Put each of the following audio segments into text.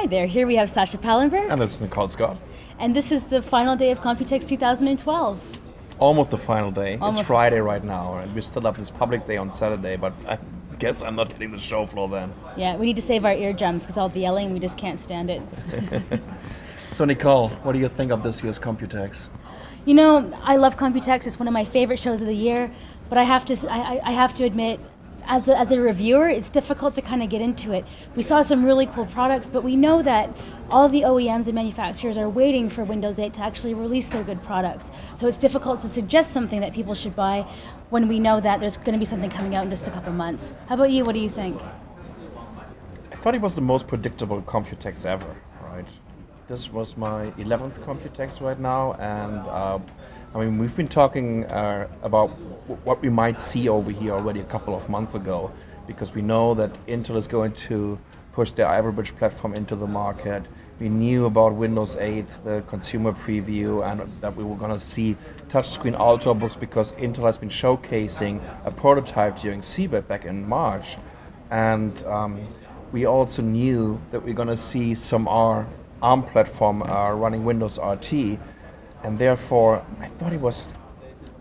Hi there, here we have Sascha Pallenberg. And this is Nicole Scott. And this is the final day of Computex 2012. Almost the final day. Almost. It's Friday right now, and we still have this public day on Saturday, but I guess I'm not hitting the show floor then. Yeah, we need to save our eardrums because all the yelling, we just can't stand it. So, Nicole, what do you think of this year's Computex? You know, I love Computex. It's one of my favorite shows of the year. But I have to, I have to admit, as a, as a reviewer, it's difficult to kind of get into it. We saw some really cool products, but we know that all the OEMs and manufacturers are waiting for Windows 8 to actually release their good products. So it's difficult to suggest something that people should buy when we know that there's going to be something coming out in just a couple months. How about you? What do you think? I thought it was the most predictable Computex ever, right? This was my 11th Computex right now, and uh, I mean, we've been talking uh, about what we might see over here already a couple of months ago, because we know that Intel is going to push their Ivy Bridge platform into the market. We knew about Windows 8, the consumer preview, and that we were going to see touchscreen ultrabooks because Intel has been showcasing a prototype during CeBIT back in March. And um, we also knew that we're going to see some R ARM platform uh, running Windows RT, and therefore I thought it was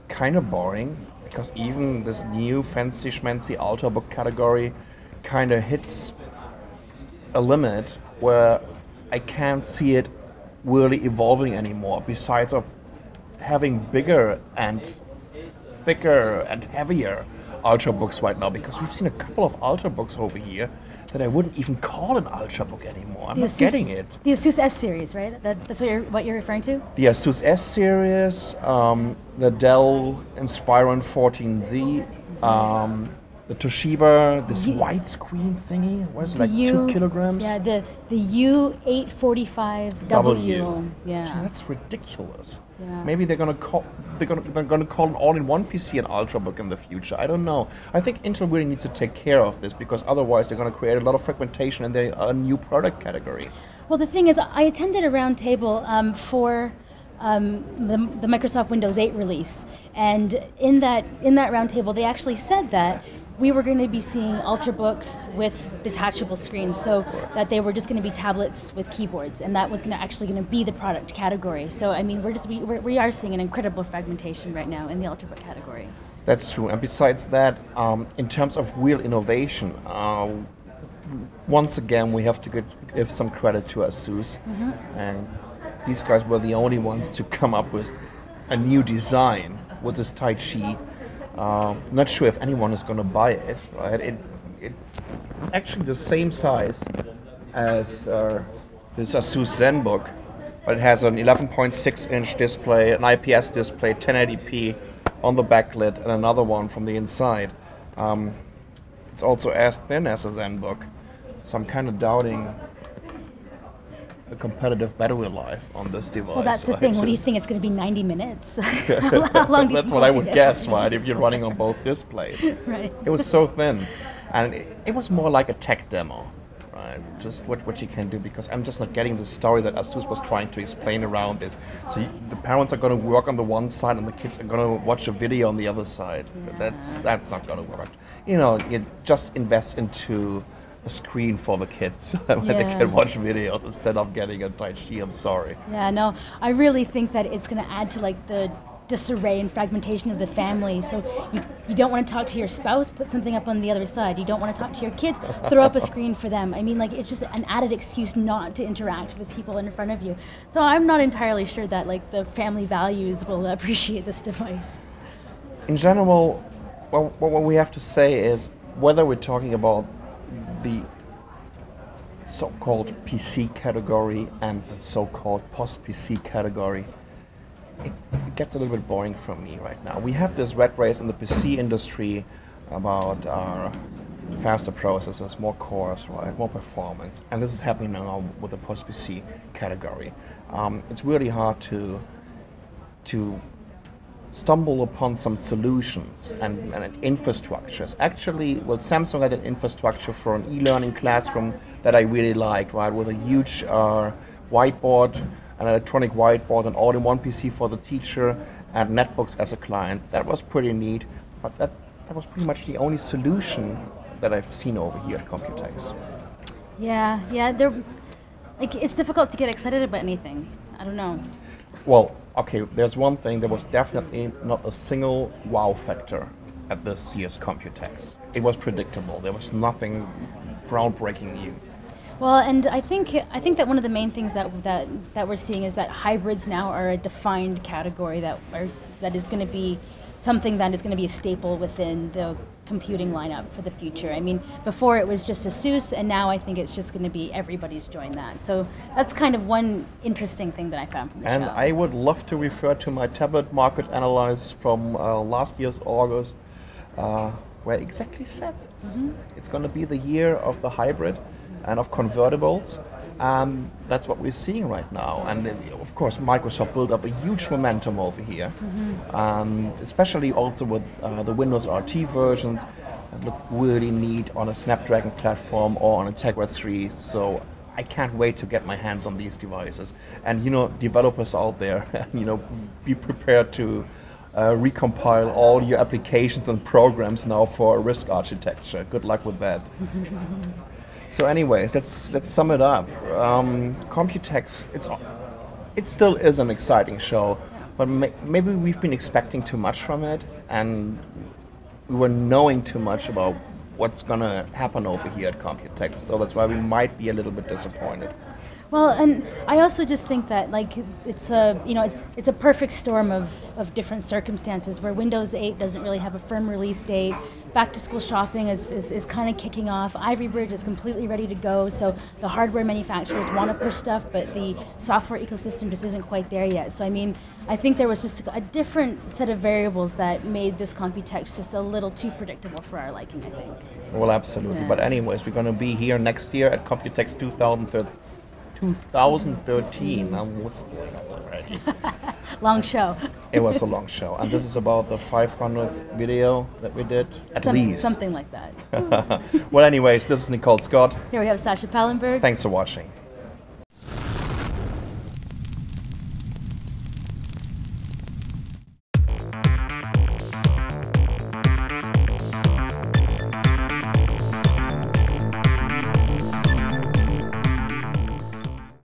kind of boring because even this new fancy schmancy ultrabook category kind of hits a limit where I can't see it really evolving anymore. Besides of having bigger and thicker and heavier ultrabooks right now, because we've seen a couple of ultrabooks over here that I wouldn't even call an ultrabook anymore. I'm The not Asus- getting it. The Asus S series, right? That, that's what you're, what you're referring to? The Asus S series, um, the Dell Inspiron 14Z, um, the Toshiba, this You- widescreen thingy. What is it, like U- two kilograms? Yeah, the the U845W. W. Yeah. Gee, that's ridiculous. Yeah. Maybe they're gonna call they're gonna they're gonna call an all-in-one PC an ultrabook in the future. I don't know. I think Intel really needs to take care of this because otherwise they're gonna create a lot of fragmentation in their uh, new product category. Well, the thing is, I attended a roundtable um, for um, the, the Microsoft Windows 8 release, and in that in that roundtable, they actually said that we were going to be seeing ultrabooks with detachable screens, so that they were just going to be tablets with keyboards, and that was going to actually going to be the product category. So, I mean, we're just we, we're, we are seeing an incredible fragmentation right now in the ultrabook category. That's true. And besides that, um, in terms of real innovation, uh, once again we have to give, give some credit to ASUS, and these guys were the only ones to come up with a new design with this Taichi. Uh, not sure if anyone is going to buy it. Right? It, it it's actually the same size as uh, this Asus ZenBook, but it has an 11.6 inch display, an IPS display, 1080p on the backlit, and another one from the inside. Um, it's also as thin as a ZenBook, so I'm kind of doubting a competitive battery life on this device. Well, that's the right? thing. What do you think? It's going to be 90 minutes? How long do you That's what I would guess, right? If you're running on both displays. Right. It was so thin, and it, it was more like a tech demo, right? Just what, what you can do because I'm just not getting the story that Asus was trying to explain around this. So you, the parents are going to work on the one side, and the kids are going to watch a video on the other side. That's that's not going to work. You know, you just invest into a screen for the kids where they can watch videos instead of getting a Taichi. I'm sorry. Yeah, no, I really think that it's going to add to like the disarray and fragmentation of the family. So you, you don't want to talk to your spouse, put something up on the other side. You don't want to talk to your kids, throw up a screen for them. I mean, like it's just an added excuse not to interact with people in front of you. So I'm not entirely sure that like the family values will appreciate this device. in general, well, what what we have to say is whether we're talking about so-called PC category and the so-called post-PC category, it, it gets a little bit boring for me right now. We have this red race in the PC industry about uh, faster processors, more cores, right, more performance, and this is happening now with the post-PC category. Um, it's really hard to to stumble upon some solutions and, and infrastructures. Actually, well, Samsung had an infrastructure for an e-learning classroom that I really liked, right, with a huge uh, whiteboard, an electronic whiteboard, an all-in-one PC for the teacher, and netbooks as a client. That was pretty neat, but that, that was pretty much the only solution that I've seen over here at Computex. Yeah, yeah. Like it's difficult to get excited about anything. I don't know. Well, okay, there's one thing. There was definitely not a single wow factor at this year's Computex. It was predictable. There was nothing groundbreaking new. Well, and I think I think that one of the main things that that that we're seeing is that hybrids now are a defined category that are that is going to be something that is going to be a staple within the computing lineup for the future. I mean, before it was just ASUS, and now I think it's just going to be everybody's joined that. So that's kind of one interesting thing that I found from the And show. I would love to refer to my tablet market analysis from uh, last year's August, uh, where exactly said this. It's going to be the year of the hybrid and of convertibles. Um, that's what we're seeing right now. And then, of course, Microsoft built up a huge momentum over here, um, especially also with uh, the Windows RT versions that look really neat on a Snapdragon platform or on a Tegra 3. So I can't wait to get my hands on these devices. And you know, developers out there, you know, be prepared to uh, recompile all your applications and programs now for a RISC architecture. Good luck with that. so, anyways, let's let's sum it up. Um, Computex, it's it still is an exciting show, but ma- maybe we've been expecting too much from it, and we were knowing too much about what's gonna happen over here at Computex. So that's why we might be a little bit disappointed. Well, and I also just think that like it's a you know it's it's a perfect storm of, of different circumstances where Windows 8 doesn't really have a firm release date. Back to school shopping is, is, is kind of kicking off. Ivy Bridge is completely ready to go. So the hardware manufacturers want to push stuff, but the software ecosystem just isn't quite there yet. So I mean, I think there was just a, a different set of variables that made this Computex just a little too predictable for our liking. I think. Well, absolutely. Yeah. But anyways, we're gonna be here next year at Computex 2013. 2013. I'm whispering already. Long show. it was a long show, and this is about the 500th video that we did, at Some- least. something like that. well, anyways, this is Nicole Scott. Here we have Sascha Pallenberg. Thanks for watching.